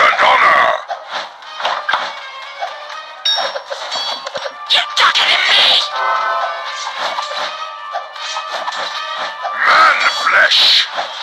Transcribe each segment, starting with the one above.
and honor. You're talking to me? Man flesh.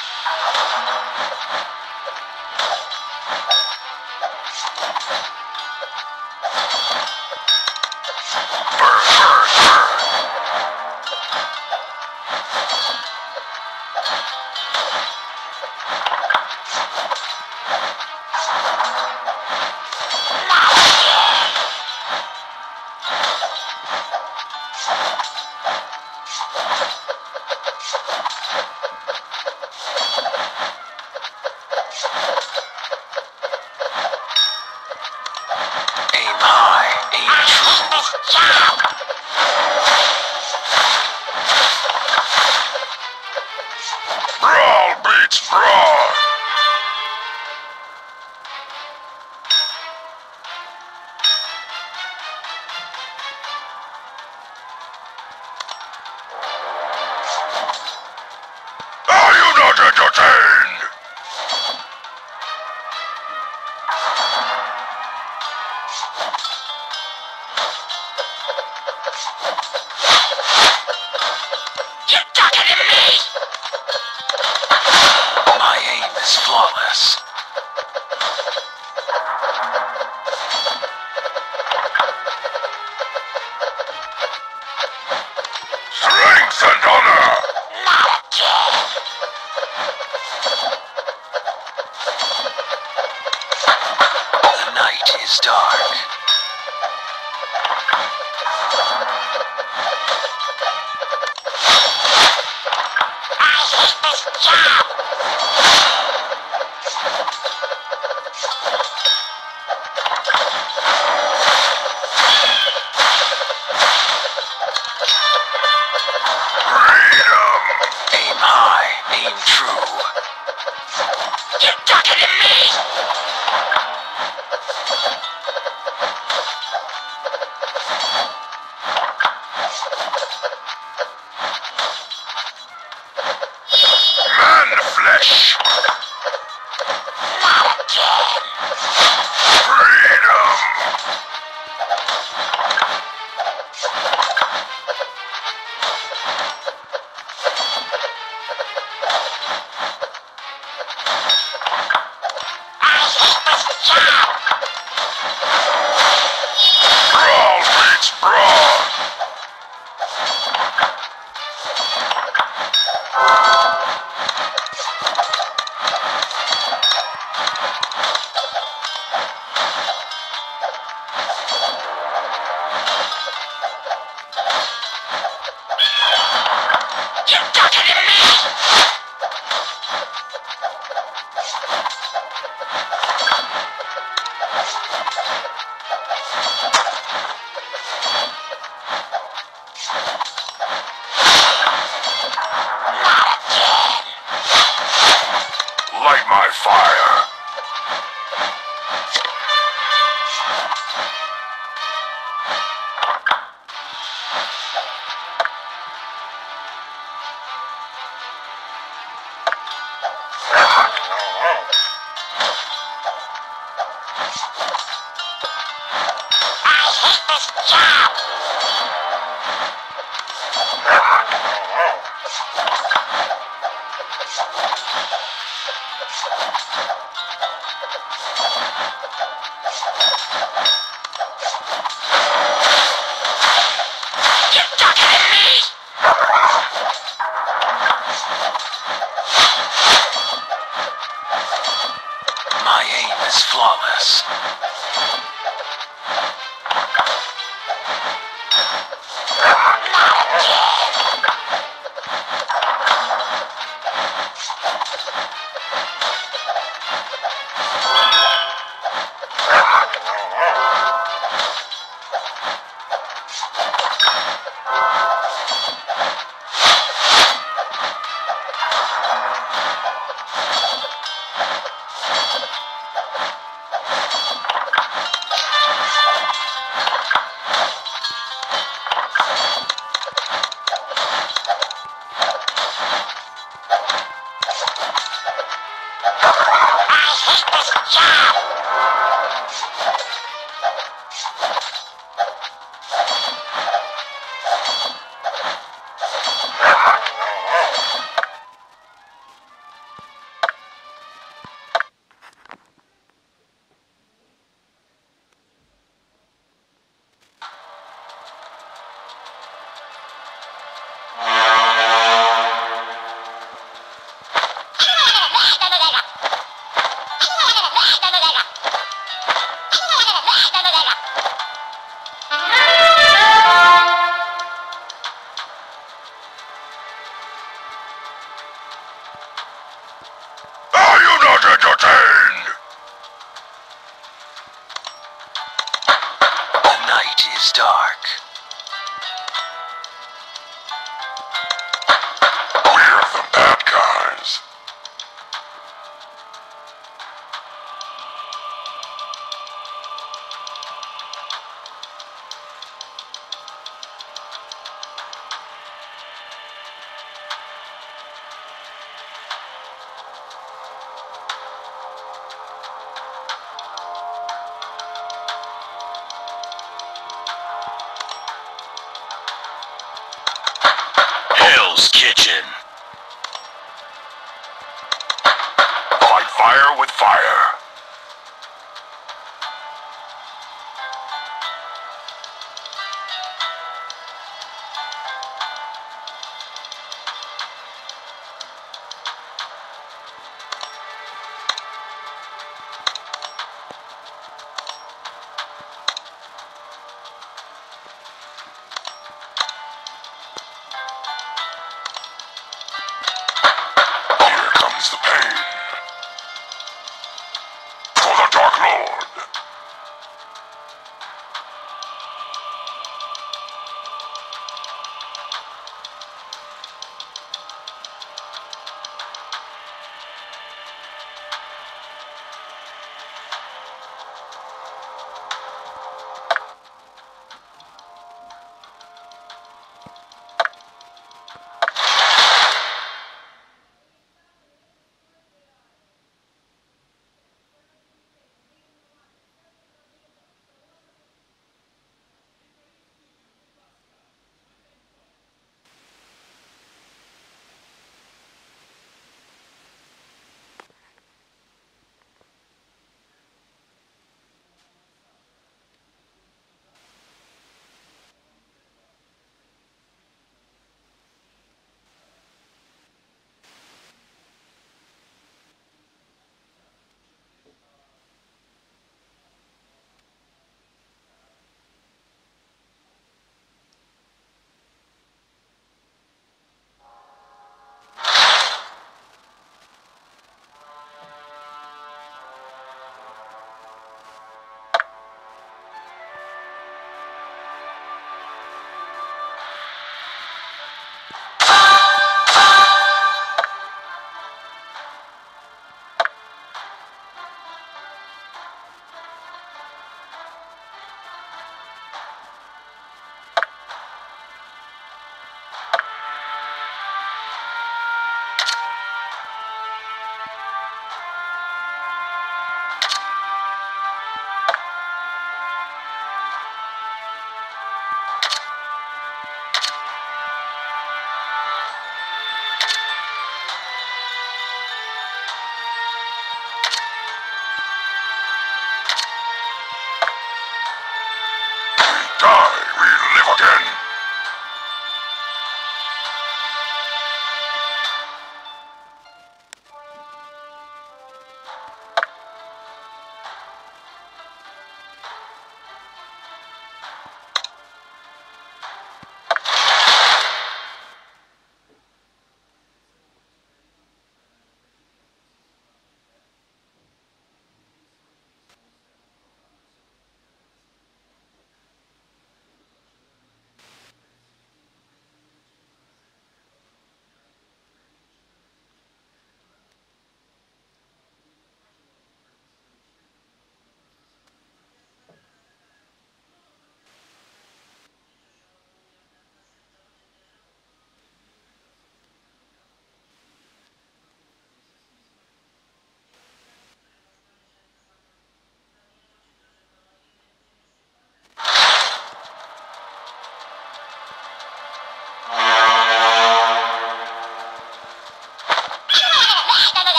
Talking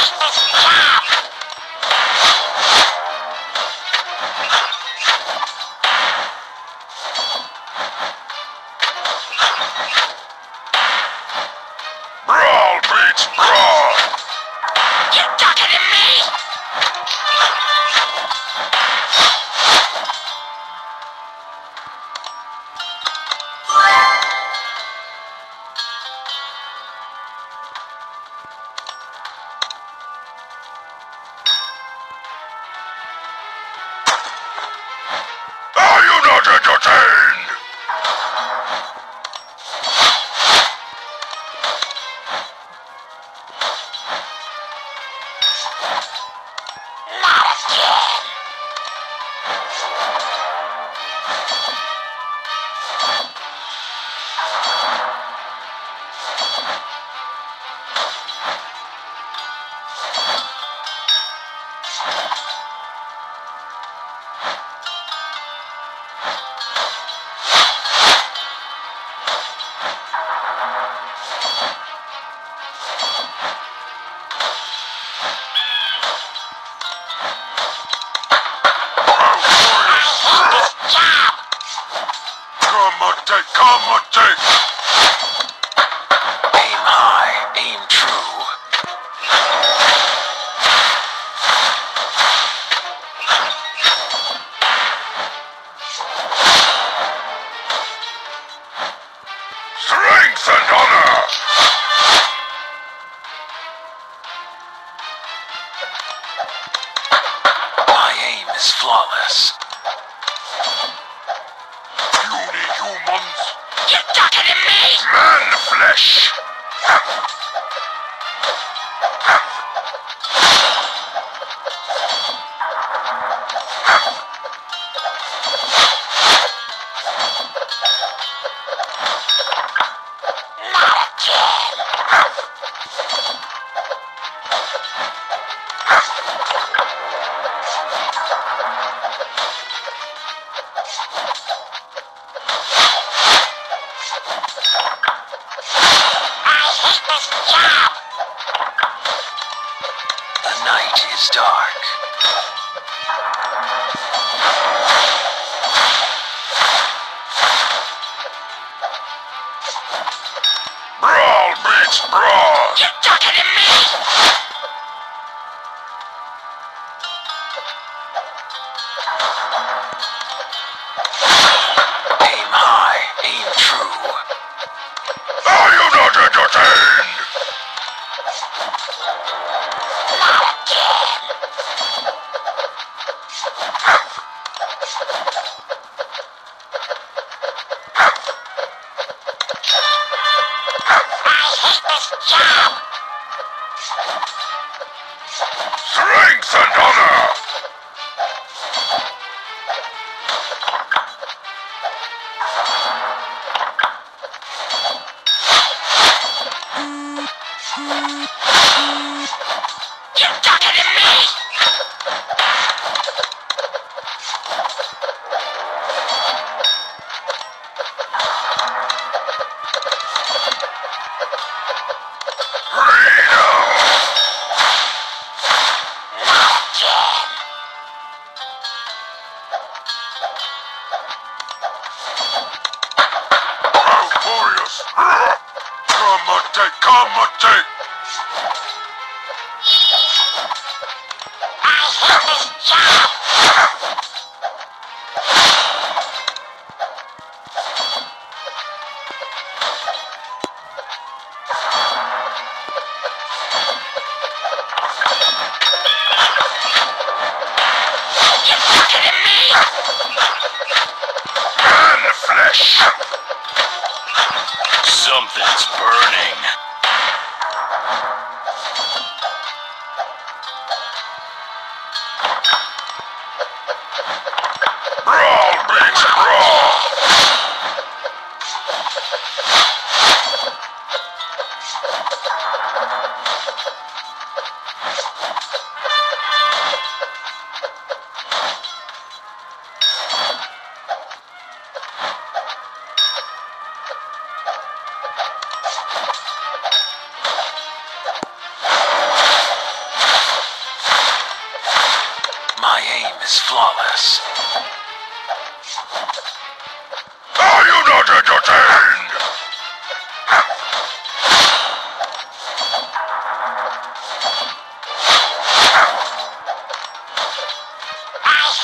Wow! Come on, take, come on, take. You're talking to me! I hate this job!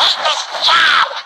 I hate this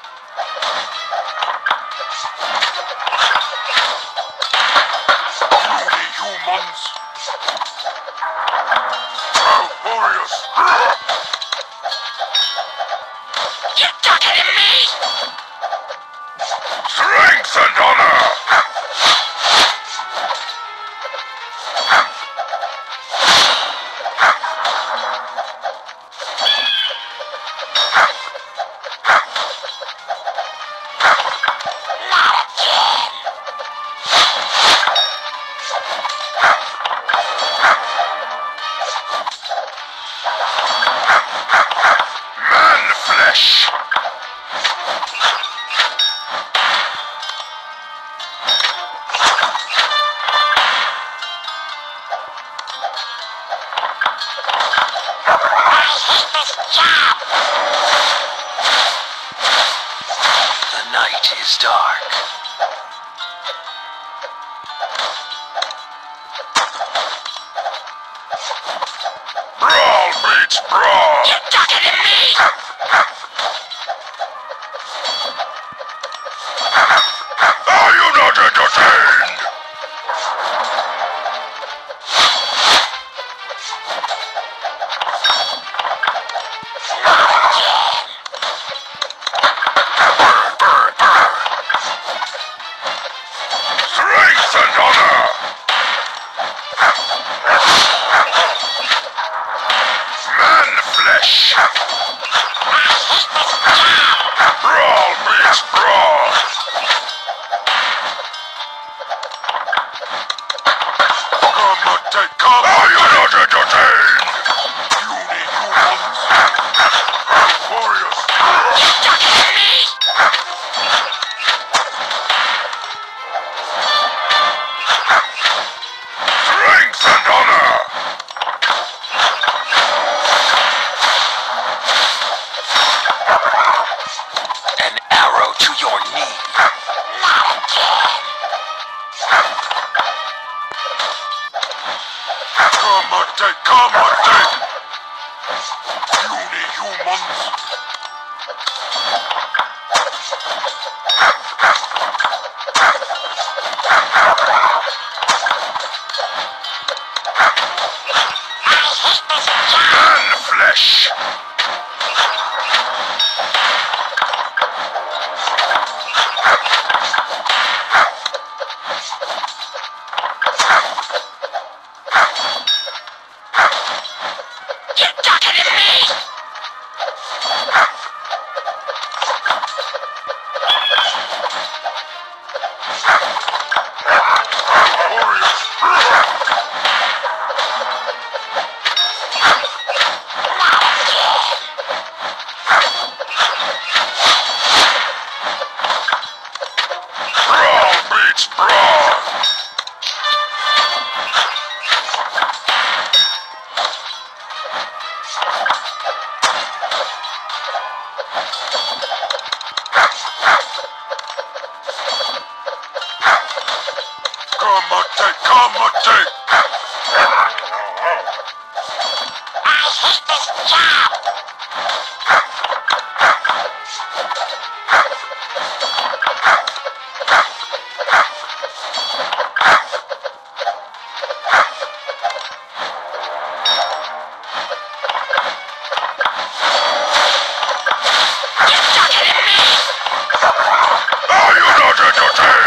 Are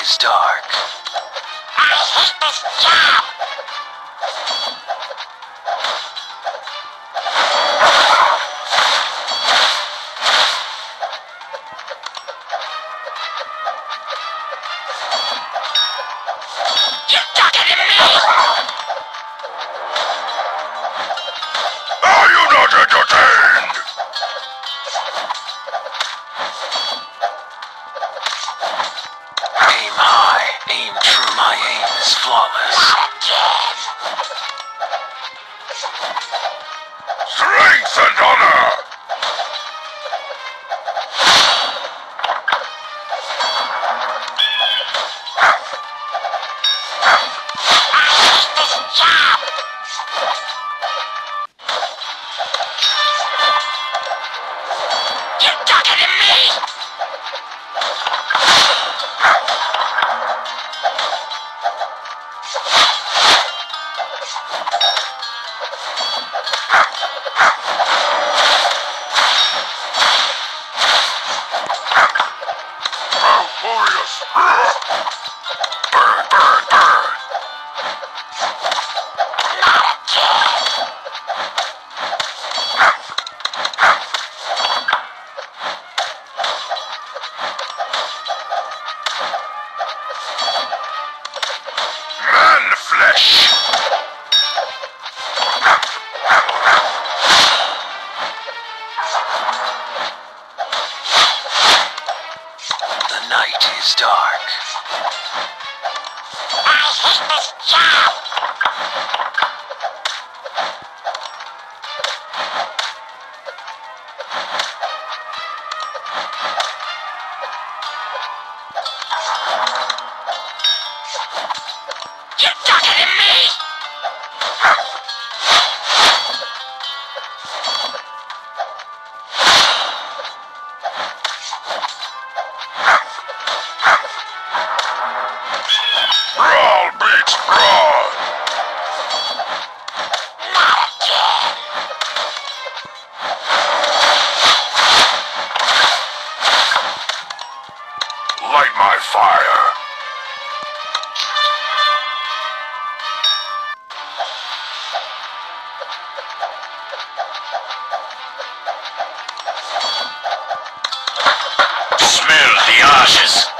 is dark. I hate this job. smell the ashes.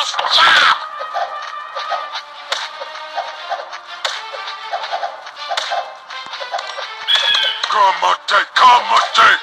Hate this job. Kamate, kamate! Strength